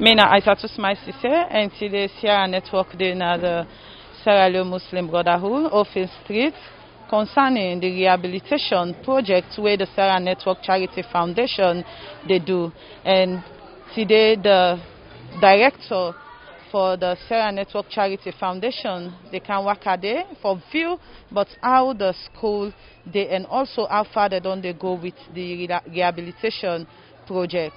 Mina Aisatus Maisise and today Sierra Network doing the Sierra Leone Muslim Brotherhood, Ophir Street, concerning the rehabilitation project where the Sierra Network Charity Foundation they do. And today the director for the Sierra Network Charity Foundation, they can work a day for view, but how the school they and also how far they don't they go with the rehabilitation project.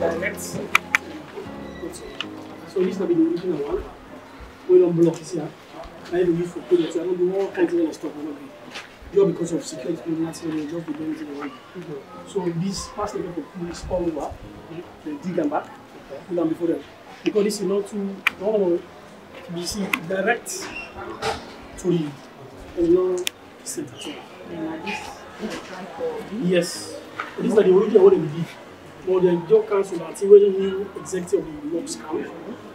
Direct so this na be the original one. Wey don block this here na im dey use for project so i no do all kinds of stuff wey no be just because of security reasons na so just dey do anything they want so this pass the for police all over. Dem dig am back. Pull am before dem because this is not too no be see direct to the is not decent at all. Yes. This is the original one we did. But the job council that when the new executive of the works come,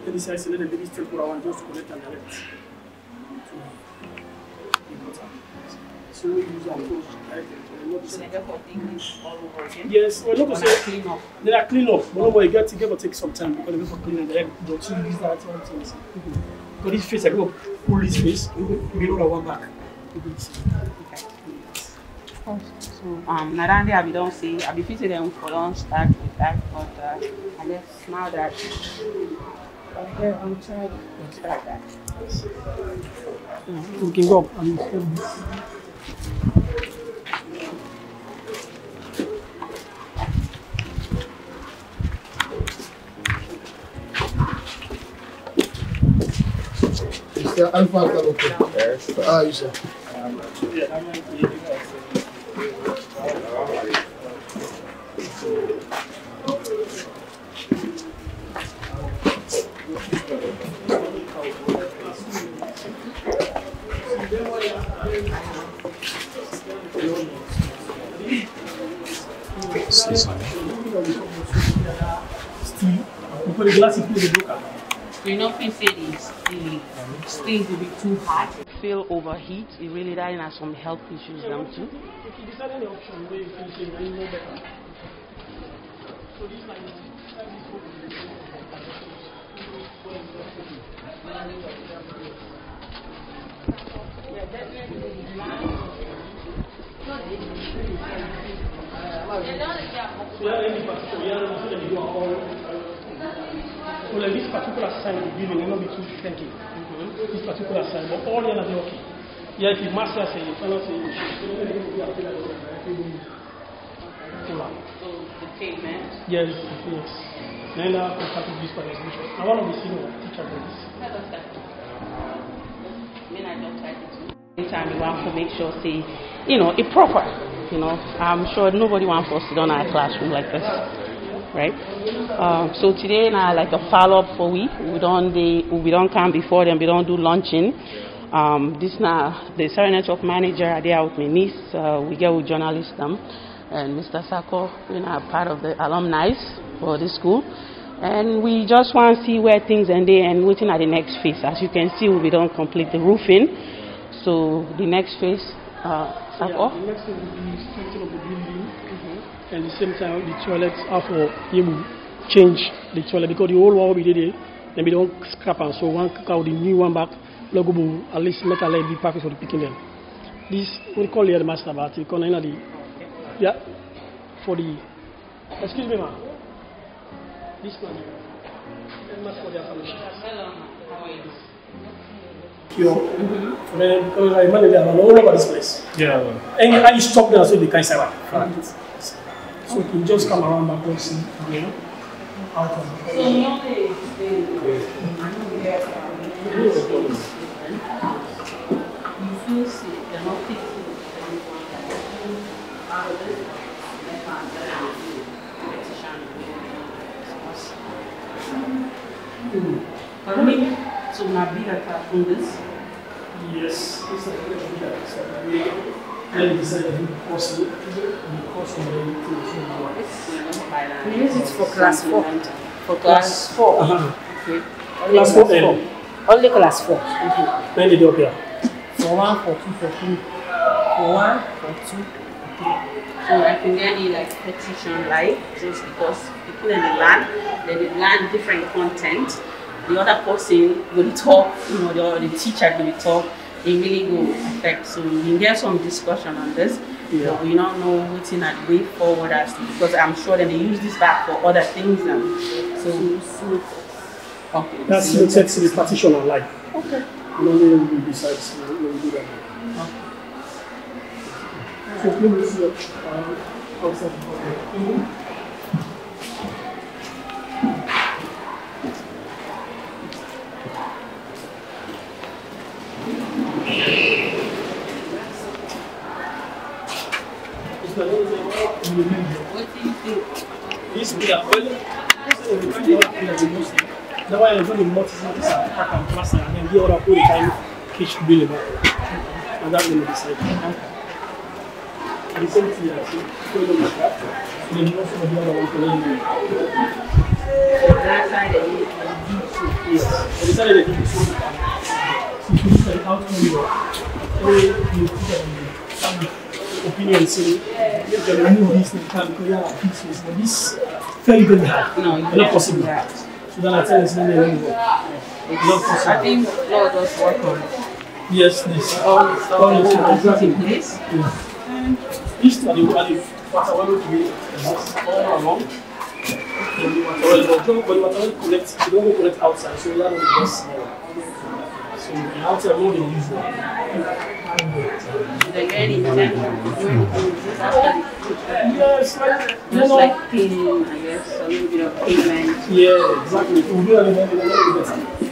they decide to let them do this temporary one just to connect and direct. to the water. So we use our approach direct to So the they therefore dig this all over again. Yes, well, not to Gonna say clean up. they are clean up, but no, it get get to take some time because they go for clean and direct. You use that all things. Because this face, I go pull this face, we go one back. So um Narande I be don't say I be fitting them for don't start with that but uh, I guess now that I'm here I'm trying to start that. We can go up and hold this. Mr. Alpha Kaloke. Yes. How are you, sir? Steel. Before the glass is fully broken. You know if say this the steel will be too hot. Feel overheat, it really that has some health issues them too. If you decide any option where you feel say you know better. So this like So yeah, any particular, yeah, so that you are all. So like this particular of the building will not be too funky. This particular side, but all the others are okay. Yeah, if you master say, you cannot say, you. So the pavement. Yes, yes. Then I can start with this for exhibition. I want to be senior teacher for this. Us. I don't try to. Anytime you want to make sure say, you know, it proper. You know, I'm sure nobody wants to sit on our classroom like this. Right? Um, so today now like a follow up for we. We don't they we don't come before them, we don't do luncheon. Um, this now the Sierra Network manager are there with my niece, uh, we get with journalists them and Mr. Sako, you know, part of the alumni for the school. And we just want to see where things end and waiting at the next phase. As you can see, we don't complete the roofing. So the next phase, uh, Sako. And at the same time, the toilets are for you change the toilet because the old one will be there. Then we don't scrap am. So one kick out the new one back. Logo will at least make a like big package for the picking them. This we call the headmaster about it. Because the yeah for the excuse me, ma. This one. here. Yo, then because I manage them all over this place. Yeah. And I stop there so they can't say what. So you can just come around see, you know, out of so na vida tá com this. Yes, it's like that. So we then decided to course the course of the two We use it for class four. For class four. Uh-huh. Okay. Only Class four N. Only class four. Then they do up here. For one, for two, for three. For one, for two. So I can get it like petition like just because people in the land, then they learn different content. The other person will talk, you know, the, the teacher will talk, they really go affect. So we can get some discussion on this. Yeah. But we don't know what's in that way forward as to because I'm sure that they use this back for other things and so okay. That's so- the text the partition online. okay. And only when we decide when we do that. So please, uh, outside the program. What do you think? This we are well, this is the kind of thing that we must do. That's why I'm going to notice this and pack and plaster and then the other whole time catch the bill about. And that's going to decide. The same thing as you go to look at. Then you also the other one to learn. That side of it, Yes. I decided to do this one. So if you look at the outcome of your you put it on the some opinion say you can remove this and can because yeah, this is but this very very no, you Not possible. So then I tell you. Not possible. I think Lord just work on. Yes, this. all the stuff in place. The, are the water well to be all along. And but the water well collect, you don't collect outside, so the outside more than usual. They get it then after the Yes, like, you just know, like cleaning, I guess, a little bit of payment. yeah, exactly. We'll do that in a in a little bit better.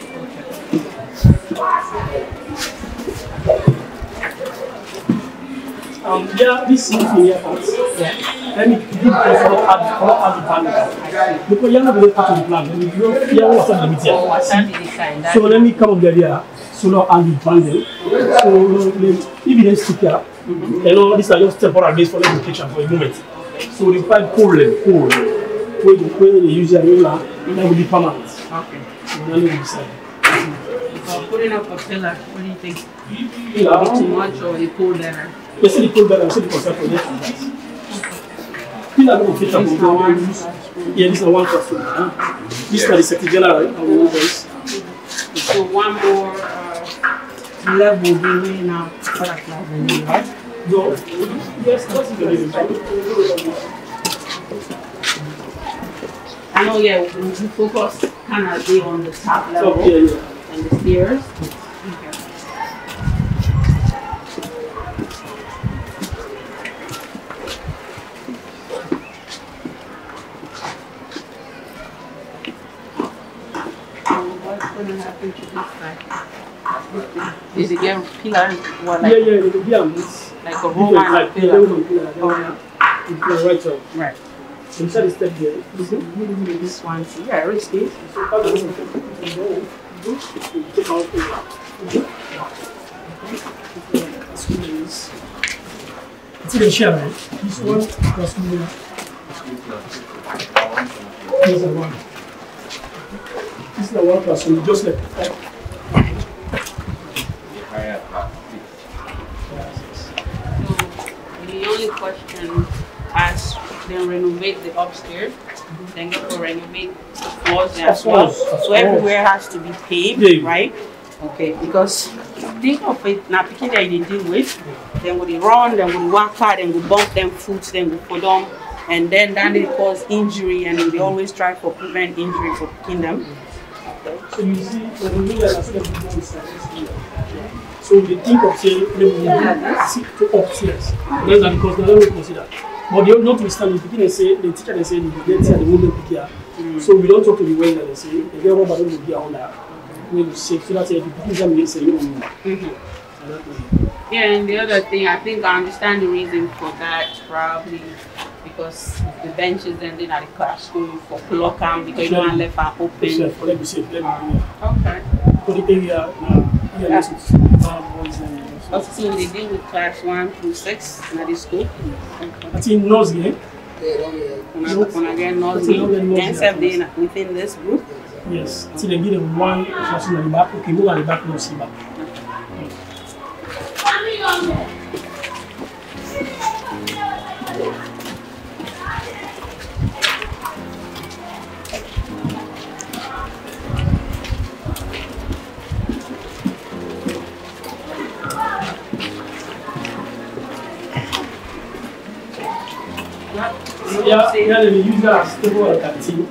Um, yeah, this is in here, but yeah. Let me give you follow add, follow add the panel. Because you're not going to part of the plan. Let me go, yeah, what's the limit here? Oh, I started this kind. So let me come up there, yeah. So now and the bundle. So let me- if you don't stick here, you know, these are just temporary base for education for a moment. So find pole them, pole. Where they, where they use their roller, that will be permanent. Okay. So then we decide. So putting up a pillar, what do you think? Yeah, Too much or a pole letter? they say the pole better, they say the concept for that. I don't fit up. Yeah, this is one classroom. Huh? This is the secretary general. So one more uh, level doing now for that class, right? No, yes, that's the I know, yeah, we we focus kind of be on the top level So, yeah, yeah. and the stairs. Is it pillars Yeah, like, yeah, will be a like a Roman. Yeah, oh, pillar? Roman pillar. Oh, Yeah, yeah. It's the right side. Right. So inside the step here. See? This one, too. yeah, risk it. So how do you put it on? You take out the- Screws. It's in the shell, right? This one, plus. This is the one. This is the one plus one, just like that. The only question as they renovate the upstairs, then go for renovate the floors there as well. So everywhere has to be paved, Yeah. right? Okay, because think of it now picking that they deal with, then they run, then go walk out, then go bump them foot, then go for them and then that dey cause injury and we always try for prevent injury for kingdom. So you see, when we look at so they think of say maybe we do sit to upstairs. That's not because they don't consider. But they notwithstanding, the they say the teacher they say the get here, the woman pick here. Mm. So we don't talk to the welder. They say the girl rubber don't be on that. We will say so that's it. The people them say you know. Way. Yeah, and the other thing, I think I understand the reason for that probably because the benches ending at the classroom for block am because you don't left am open. Let me see. Let me. Okay. For the area, now, yeah, this is bad boys and. Also, so they deal with class one through six in the school. I think nose game. When I, when I then self they within this group. Yes. Think they give them one classroom at the back. Okay, move at the back, no see back. Use that as stable and canteen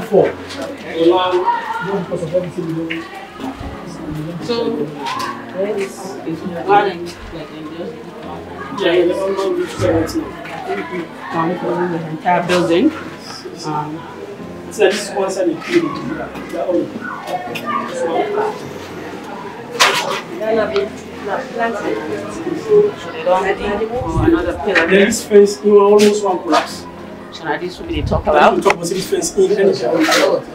before. Allow, not because of everything we do. So it's, it's like Yeah, they don't know which seventeen. um, for the entire building. Um, So this is one side they clean it. Yeah, yeah. This one. so they don't dig for another pillar. There is fence, you know, almost one collapse. So now this will be the talk about. on top of this fence, in any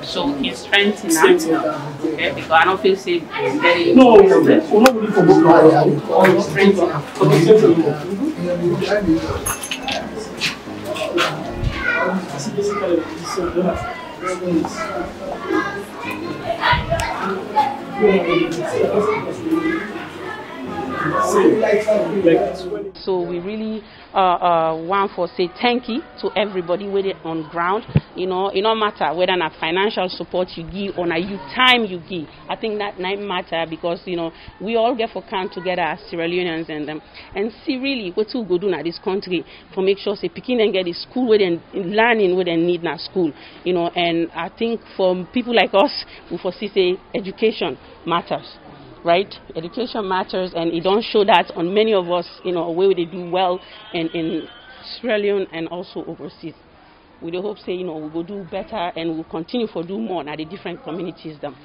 So we can strengthen that. Okay, because I don't feel safe getting No, we're not really for both now. Or strength, for the same thing. See, basically, this is the So we really uh, uh, want to say thank you to everybody with it on ground. You know, it no matter whether na financial support you give or na you time you give. I think that not matter because you know we all get for come together as Sierra Leoneans and um, and see really what we go do na this country for make sure say pikin dem get the school where they learning where they need na school. You know, and I think for people like us, we foresee say education matters right? Education matters, and it don't show that on many of us, you know, where they do well in, in Sierra Leone and also overseas. We do hope, say, you know, we will do better and we'll continue for do more at the different communities. Them.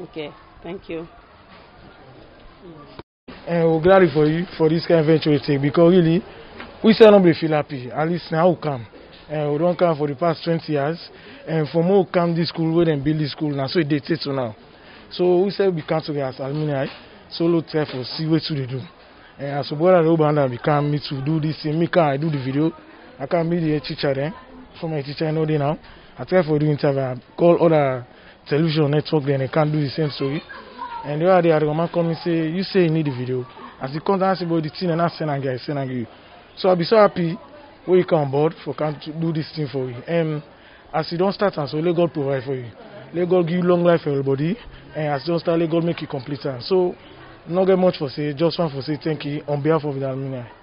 Okay, thank you. and we're glad for you for this kind of venture you take because really we feel happy at least now we come and we don't come for the past 20 years and for more come this school we then build this school now so it take to now so we say we come together as alumni solo try for see what to do and as brother Obanda become me to do this thing me can I do the video I can be the teacher then for my teacher I know now I try for do interview I call other television network then they can't do the same story and the other day, I come come and say, you say you need the video. As come down, say about the thing and I send and get, send and you. So I'll be so happy when you come on board for to do this thing for you. And as you don't start, and so let God provide for you. Let give you long life for everybody. And as you don't start, let make you complete. And so, not get much for say, just want for say thank you on behalf of the alumni.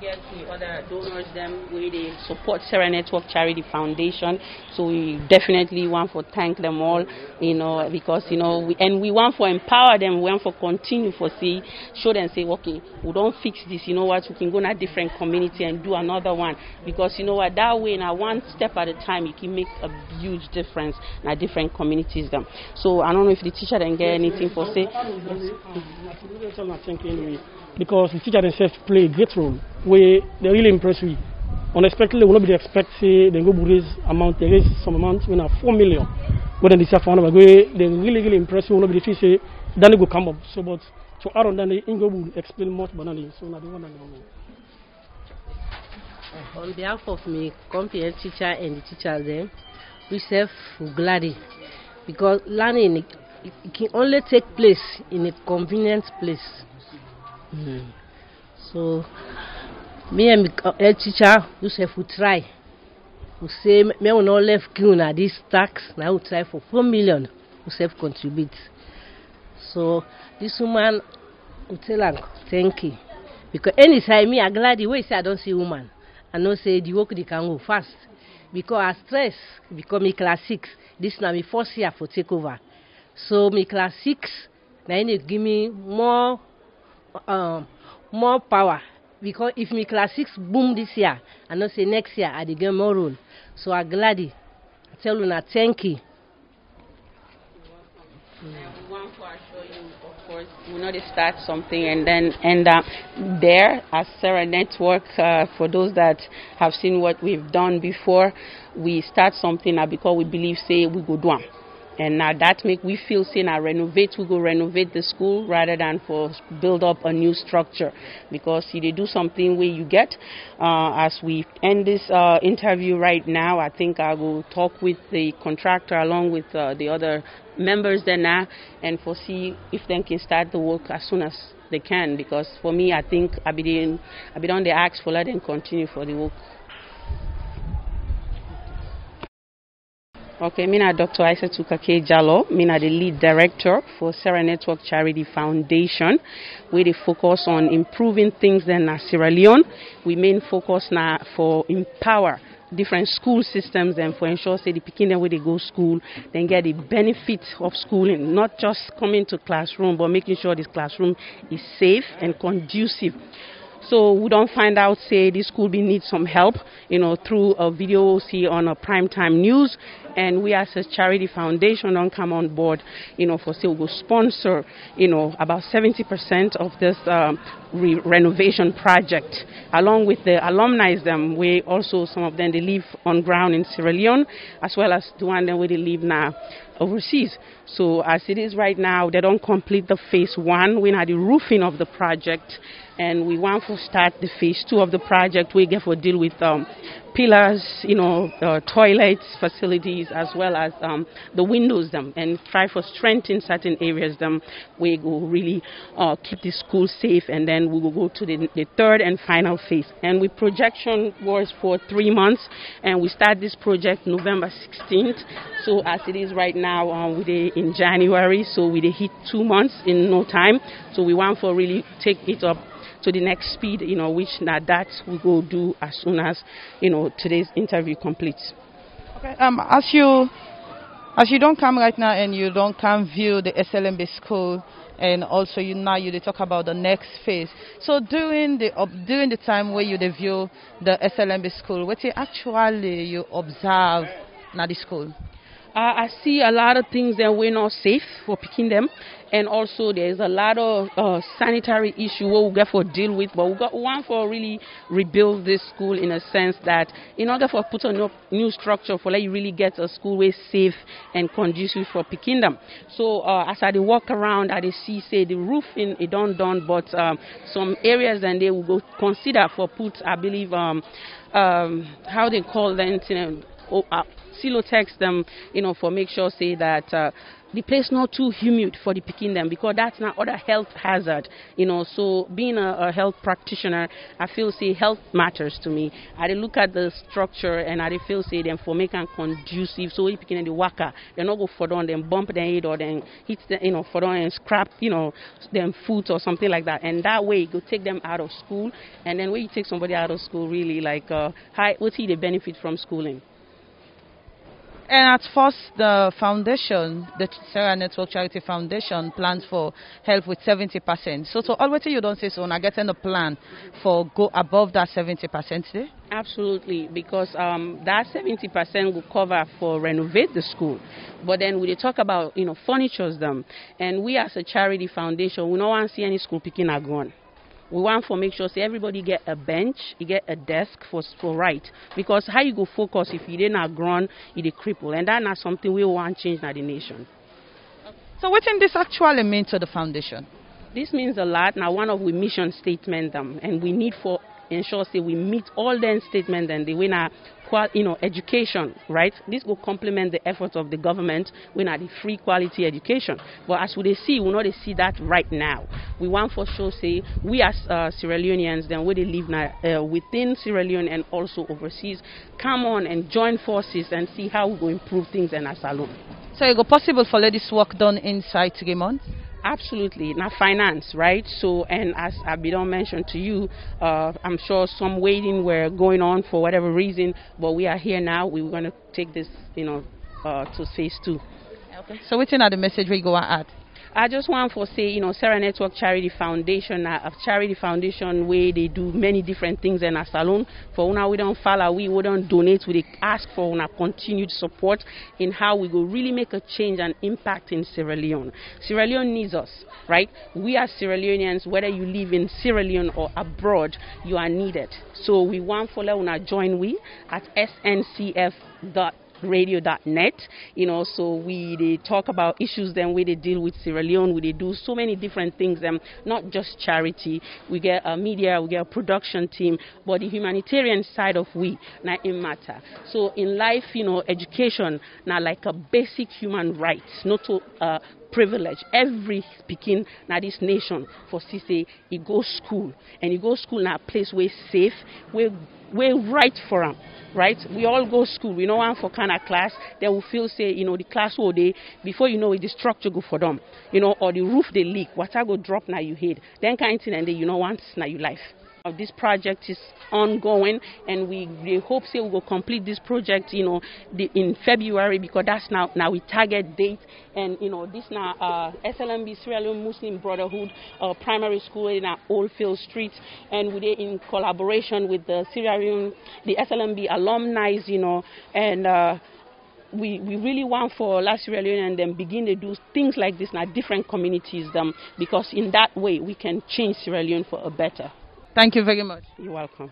Get the other donors them they support Sierra Network Charity Foundation. So we definitely want to thank them all, you know, because you know, we, and we want to empower them. We want to continue for see, show them say, okay, we don't fix this. You know what? We can go in a different community and do another one because you know what? That way, now one step at a time, you can make a huge difference in a different communities. Them. So I don't know if the teacher then get anything for say. You anyway. Because the teacher themselves play a great role where they really impress me. Unexpectedly, we not be expect say they amount, they raise some amount, you know, four million. But then they say for they really really impress me. We not be feel then they go come up. So but to add on that, the Ingo will explain much but not so now the they know. Uh, on behalf of me, company teacher and the teachers there, we serve gladly because learning it, it can only take place in a convenient place. Mm. So me and my head teacher, say we try. We say me we not left queue na this tax, now we try for four million. We self contribute. So this woman, we tell her thank you because anytime me I glad the way say I don't see woman. I know say the work they can go fast. Because I stress, because me class six, this na me first year for take over. So me class six, im dey give me more um, more power. Because if me class six boom this year, I know say next year I dey get more role. So I gladly I tell una thank you. Assure you, of course, we know they start something and then end up there as Sarah Network. Uh, for those that have seen what we've done before, we start something now because we believe, say, we go do am. And now that make we feel say now renovate, we go renovate the school rather than for build up a new structure. Because see, they do something where you get. Uh, as we end this uh, interview right now, I think I will talk with the contractor along with uh, the other members there now and foresee if they can start the work as soon as they can. Because for me, I think I be doing, I be done the ask for let them continue for the work. Okay, Mina Dr. Isatu Kakay-Diallo, Mina the lead director for Sierra Network Charity Foundation, where they focus on improving things in uh, Sierra Leone. We main focus now for empower different school systems and for ensure say the picking them where they go school, then get the benefit of schooling, not just coming to classroom, but making sure this classroom is safe and conducive so we don't find out, say, this school be need some help, you know, through a video we see on a primetime news. And we as a charity foundation don't come on board, you know, for say we sponsor, you know, about 70% of this um, re- renovation project, along with the alumni them. We also some of them they live on ground in Sierra Leone, as well as the one that they live now overseas. So as it is right now, they don't complete the phase one. We had the roofing of the project, and we want to start the phase two of the project. We get for deal with um, pillars, you know, uh, toilets, facilities, as well as um, the windows them, and try for strength in certain areas them. We go really uh, keep the school safe, and then we will go to the, the third and final phase. And we projection was for three months, and we start this project November 16th. So as it is right now, um, we in January, so we hit two months in no time. So we want for really take it up to the next speed, you know, which now that we go do as soon as, you know, today's interview completes. Okay, um, as you as you don't come right now and you don't come view the SLMB school and also you now you talk about the next phase. So during the during the time where you view the SLMB school, what you actually you observe na the school? Uh, I see a lot of things that we're not safe for picking them, and also there's a lot of uh, sanitary issue what we get for deal with. But we got one for really rebuild this school in a sense that in order for put a new, structure for let you really get a school way safe and conducive for picking them. So uh, as I walk around, I see say the roofing it done done, but um, some areas and they will go consider for put I believe um, um, how they call them. You know, silo text them, you know, for make sure say that uh, the place not too humid for the picking them because that's not other health hazard, you know. So being a, a health practitioner, I feel say health matters to me. I look at the structure and I feel say them for make am conducive. So if picking the waka, they not go for down, then bump their head or then hit the, you know, for down and scrap, you know, them foot or something like that. And that way, go take them out of school. And then when you take somebody out of school, really like, uh, how, what's he the benefit from schooling? And at first, the foundation, the Sierra Network Charity Foundation, plans for help with 70%. So, so already you don't say so, now getting a plan for go above that 70% there? Absolutely, because um, that 70% will cover for renovate the school. But then we talk about, you know, furnitures them. And we as a charity foundation, we don't want to see any school picking a gun. We want to make sure say everybody get a bench, you get a desk for for right. Because how you go focus if you didn't have grown, you dey cripple. And that's not something we want change in the nation. So, what in this actually mean to the foundation? This means a lot. Now, one of we mission statement them, and we need for ensure say we meet all them statements and the winner, you know, education, right? This will complement the efforts of the government when at the free quality education. But as we see, we not see that right now. We want for sure say we as uh, Sierra Leoneans, then where they live now uh, within Sierra Leone and also overseas, come on and join forces and see how we go improve things in our salon. So, it go possible for this work done inside months? Absolutely, now finance, right? So, and as Abidon mentioned to you, uh, I'm sure some waiting were going on for whatever reason, but we are here now. We are going to take this, you know, uh, to phase two. Okay. So, what's another message we go at? I just want to say, you know, Sierra Network Charity Foundation, a charity foundation where they do many different things in a salon. For una, we don't follow, we wouldn't donate, we ask for una continued support in how we go really make a change and impact in Sierra Leone. Sierra Leone needs us, right? We are Sierra Leoneans, whether you live in Sierra Leone or abroad, you are needed. So we want for una join we at sncf.com radio.net. You know, so we they talk about issues then we they deal with Sierra Leone, we they do so many different things, um, not just charity. We get a media, we get a production team, but the humanitarian side of we now in matter. So in life, you know, education now like a basic human right, not to uh, privilege. Every speaking now this nation for say he goes school and he goes school now a place where safe, where where right for him right? We all go school. We know one for kind of class. They will feel say, you know, the class all day before you know it, the structure go for them, you know, or the roof they leak. Water go drop now you head. Then kind thing and then you know once now you life. This project is ongoing, and we, we hope say we will complete this project, you know, the, in February because that's now now we target date, and you know this now uh, SLMB Sierra Leone Muslim Brotherhood uh, Primary School in our Oldfield Street, and we did in collaboration with the Sierra Leone, the SLMB alumni, you know, and. Uh, we, we really want for La Sierra Leone and then begin to do things like this in our different communities um, because in that way we can change Sierra Leone for a better. Thank you very much. You're welcome.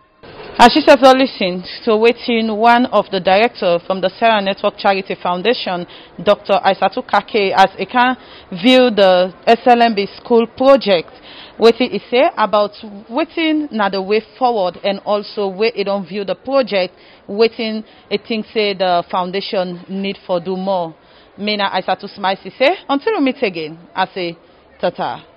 As you have listened to waiting one of the director from the Sierra Network Charity Foundation, Dr. Isatu Kakay, as he can view the SLMB school project. Waiting he say about waiting now the way forward and also where he don't view the project, waiting he think say the foundation need for do more. Mina Aisatu Smaisi say, until we meet again, I say, tata.